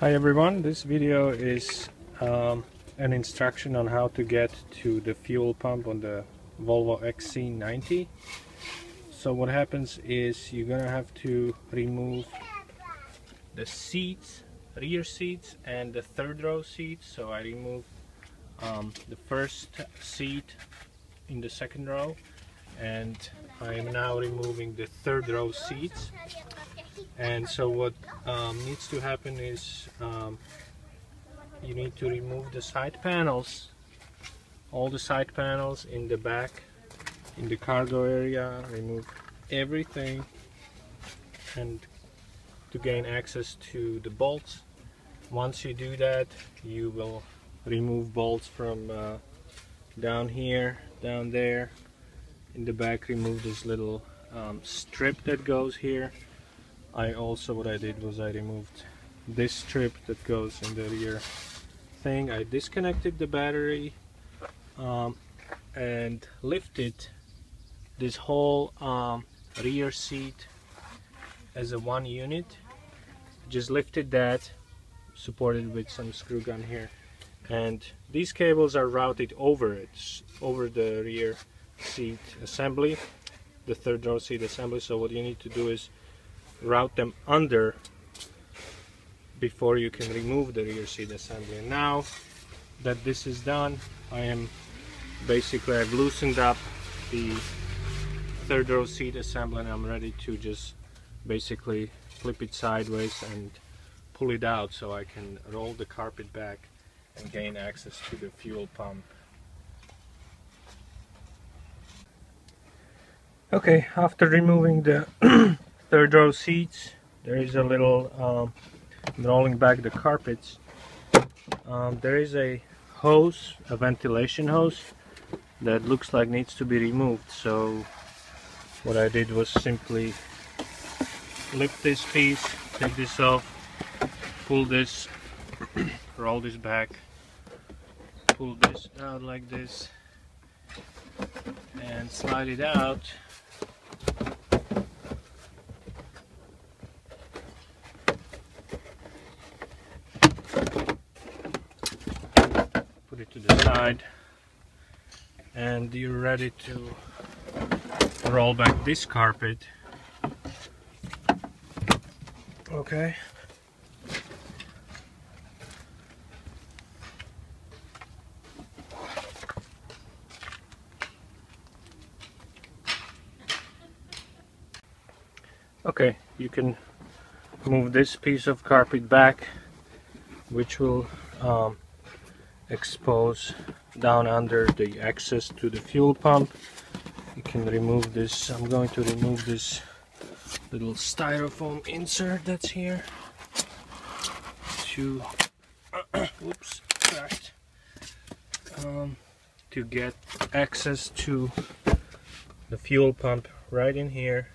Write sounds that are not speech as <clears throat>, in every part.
Hi everyone, this video is um, an instruction on how to get to the fuel pump on the Volvo XC90. So what happens is you're gonna have to remove the seats, rear seats and the third row seats. So I removed um, the first seat in the second row and I am now removing the third row seats and so what um, needs to happen is um, you need to remove the side panels all the side panels in the back in the cargo area remove everything and to gain access to the bolts. Once you do that you will remove bolts from uh, down here down there. In the back remove this little um, strip that goes here I also what I did was I removed this strip that goes in the rear thing. I disconnected the battery um, and lifted this whole um, rear seat as a one unit. Just lifted that supported with some screw gun here. And these cables are routed over it over the rear seat assembly the third row seat assembly. So what you need to do is route them under before you can remove the rear seat assembly. And now that this is done I am basically I've loosened up the third row seat assembly and I'm ready to just basically flip it sideways and pull it out so I can roll the carpet back and gain access to the fuel pump. Okay, after removing the <clears throat> third row seats, there is a little um, rolling back the carpets. Um, there is a hose, a ventilation hose that looks like needs to be removed. So what I did was simply lift this piece, take this off, pull this, <clears throat> roll this back, pull this out like this, and slide it out put it to the side. And you're ready to roll back this carpet. Okay. Okay you can move this piece of carpet back which will um, expose down under the access to the fuel pump. You can remove this. I'm going to remove this little styrofoam insert that's here. To <coughs> oops um, to get access to the fuel pump right in here.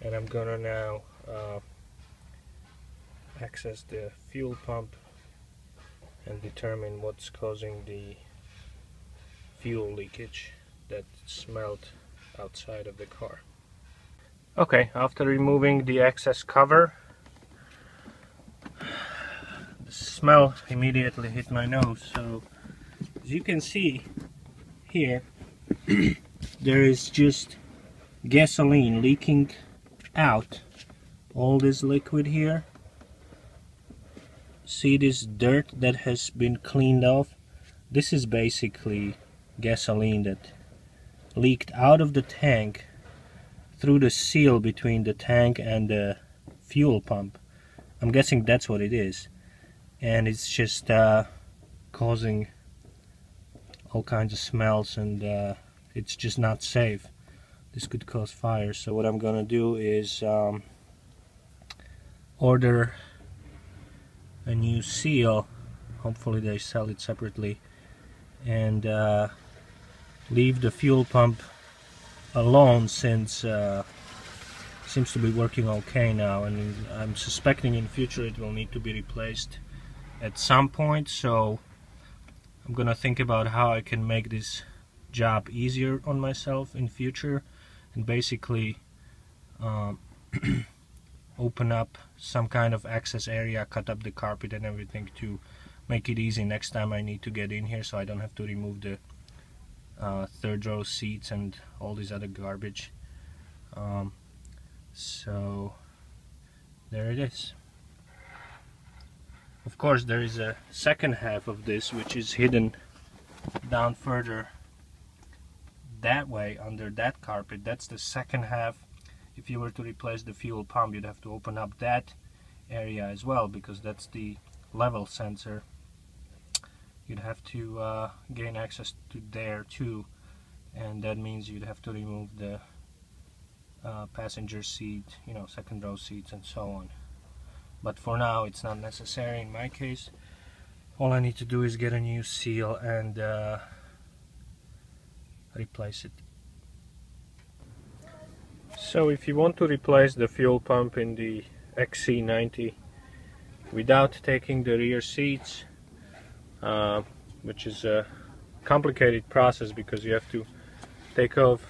And I'm gonna now uh, access the fuel pump and determine what's causing the fuel leakage that smelled outside of the car. Okay, after removing the excess cover, the smell immediately hit my nose. So, as you can see here, <clears throat> there is just gasoline leaking out all this liquid here see this dirt that has been cleaned off? This is basically gasoline that leaked out of the tank through the seal between the tank and the fuel pump. I'm guessing that's what it is. And it's just uh, causing all kinds of smells and uh, it's just not safe. This could cause fire. So what I'm gonna do is um, order a new seal. Hopefully they sell it separately. And uh, leave the fuel pump alone since uh, seems to be working okay now. And I'm suspecting in future it will need to be replaced at some point. So I'm gonna think about how I can make this job easier on myself in future. And basically um, <clears throat> open up some kind of access area cut up the carpet and everything to make it easy. Next time I need to get in here so I don't have to remove the uh, third row seats and all this other garbage. Um, so there it is. Of course there is a second half of this which is hidden down further that way under that carpet. That's the second half if you were to replace the fuel pump you'd have to open up that area as well because that's the level sensor. You'd have to uh, gain access to there too and that means you'd have to remove the uh, passenger seat you know second row seats and so on. But for now it's not necessary in my case. All I need to do is get a new seal and uh, replace it so if you want to replace the fuel pump in the XC90 without taking the rear seats uh, which is a complicated process because you have to take off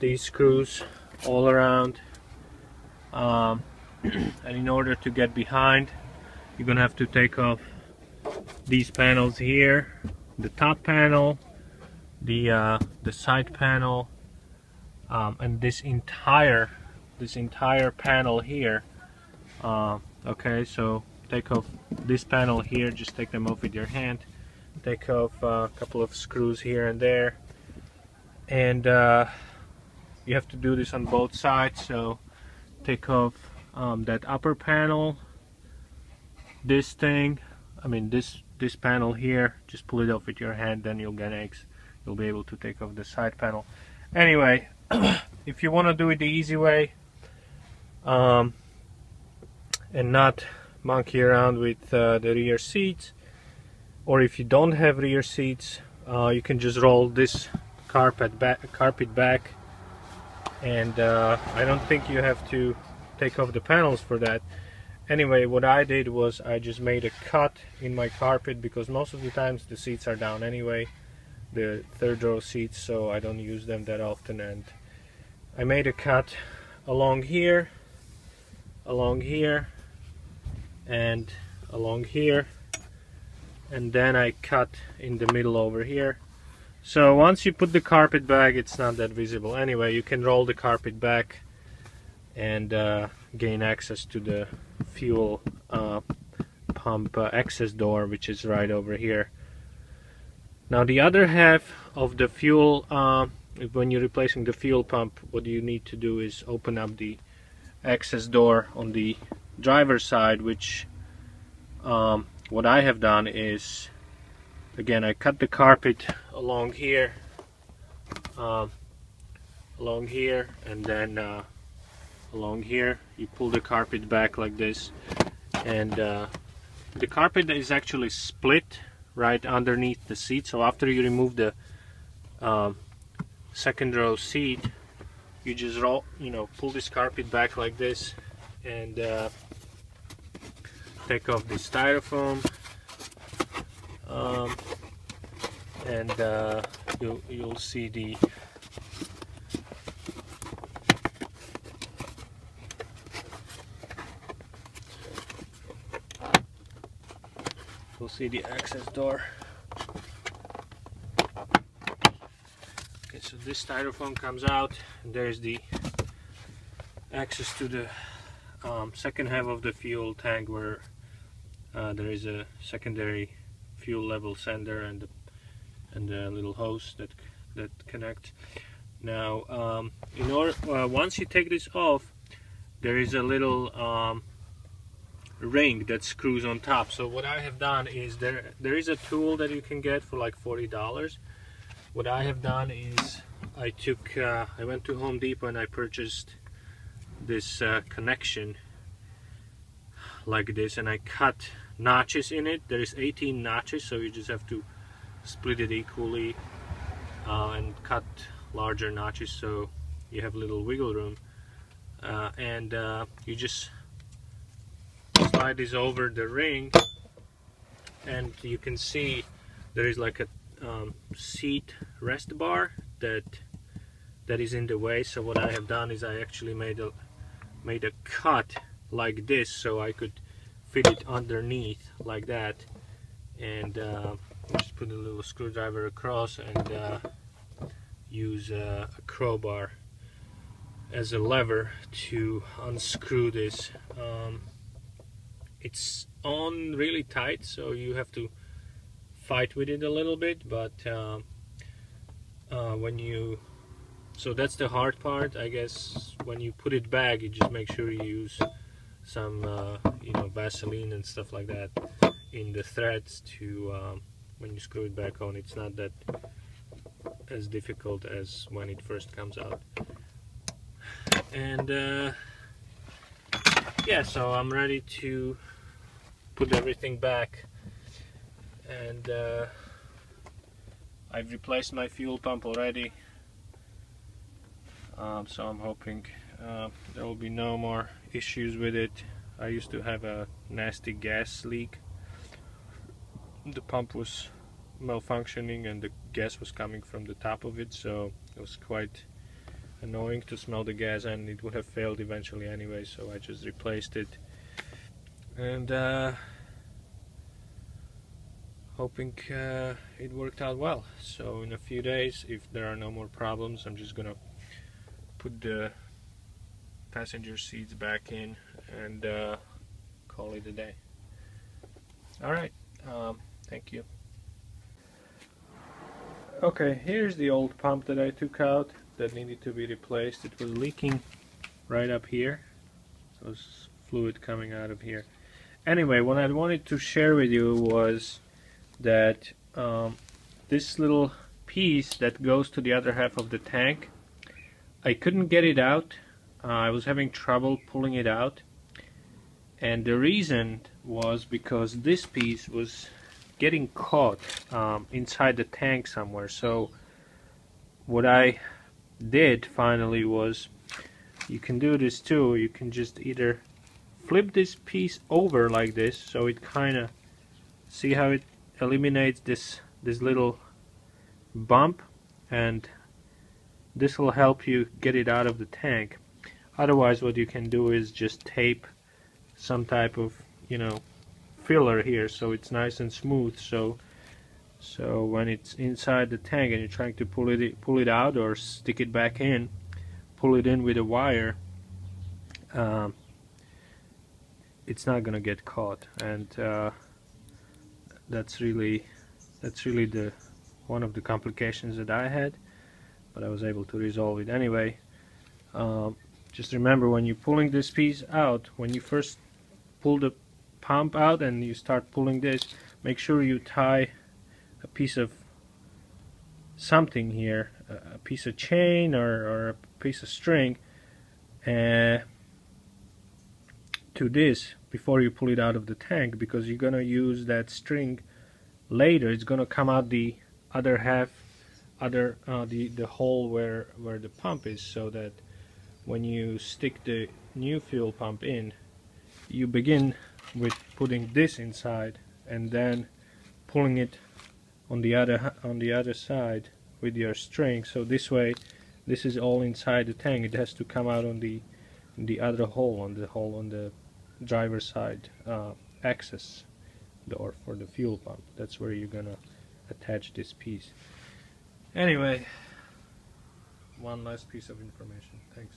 these screws all around um, <clears throat> and in order to get behind you're gonna have to take off these panels here the top panel the uh, the side panel um, and this entire this entire panel here uh, okay so take off this panel here just take them off with your hand take off uh, a couple of screws here and there and uh, you have to do this on both sides so take off um, that upper panel this thing I mean this this panel here just pull it off with your hand then you'll get eggs you'll be able to take off the side panel. Anyway <clears throat> if you want to do it the easy way um, and not monkey around with uh, the rear seats or if you don't have rear seats uh, you can just roll this carpet back carpet back and uh, I don't think you have to take off the panels for that. Anyway what I did was I just made a cut in my carpet because most of the times the seats are down anyway the third row seats so I don't use them that often. And I made a cut along here along here and along here and then I cut in the middle over here. So once you put the carpet back it's not that visible. Anyway you can roll the carpet back and uh, gain access to the fuel uh, pump uh, access door which is right over here now the other half of the fuel uh, when you're replacing the fuel pump what you need to do is open up the access door on the driver's side which um, what I have done is again I cut the carpet along here um, along here and then uh, along here. You pull the carpet back like this and uh, the carpet is actually split right underneath the seat. So after you remove the um, second row seat you just roll you know pull this carpet back like this and uh, take off the styrofoam. Um, and uh, you'll, you'll see the you'll see the access door okay so this styrofoam comes out and there's the access to the um, second half of the fuel tank where uh, there is a secondary fuel level sender and the, and a little hose that that connect. Now, um, in order uh, once you take this off, there is a little um, ring that screws on top. So what I have done is there there is a tool that you can get for like forty dollars. What I have done is I took uh, I went to Home Depot and I purchased this uh, connection like this and I cut notches in it there is 18 notches so you just have to split it equally uh, and cut larger notches so you have little wiggle room uh, and uh, you just slide this over the ring and you can see there is like a um, seat rest bar that that is in the way. So what I have done is I actually made a made a cut like this so I could fit it underneath like that. And uh, just put a little screwdriver across and uh, use a crowbar as a lever to unscrew this um, it's on really tight so you have to fight with it a little bit but uh, uh, when you so that's the hard part I guess. When you put it back you just make sure you use some uh, you know Vaseline and stuff like that in the threads to um, when you screw it back on it's not that as difficult as when it first comes out. And uh, yeah so I'm ready to put everything back. And uh, I've replaced my fuel pump already. Um, so I'm hoping uh, there will be no more issues with it. I used to have a nasty gas leak. The pump was malfunctioning and the gas was coming from the top of it so it was quite annoying to smell the gas and it would have failed eventually anyway so I just replaced it. And uh, hoping uh, it worked out well. So in a few days if there are no more problems I'm just gonna put the passenger seats back in and uh, call it a day. Alright um, thank you. Okay here's the old pump that I took out that needed to be replaced. It was leaking right up here. So there's fluid coming out of here. Anyway what I wanted to share with you was that um, this little piece that goes to the other half of the tank I couldn't get it out. Uh, I was having trouble pulling it out. And the reason was because this piece was getting caught um, inside the tank somewhere. So what I did finally was. You can do this too. You can just either flip this piece over like this so it kind of see how it eliminates this this little bump? And this will help you get it out of the tank. Otherwise what you can do is just tape some type of you know filler here so it's nice and smooth. So so when it's inside the tank and you're trying to pull it pull it out or stick it back in pull it in with a wire um, it's not gonna get caught. And uh, that's really that's really the one of the complications that I had but I was able to resolve it anyway. Um, just remember when you're pulling this piece out when you first pull the pump out and you start pulling this make sure you tie a piece of something here a piece of chain or, or a piece of string uh, to this before you pull it out of the tank because you're gonna use that string later. It's gonna come out the other half other uh, the the hole where where the pump is so that when you stick the new fuel pump in you begin with putting this inside and then pulling it on the other on the other side with your string. So this way this is all inside the tank. It has to come out on the the other hole on the hole on the driver side uh, access door for the fuel pump. That's where you're gonna attach this piece. Anyway one last piece of information. Thanks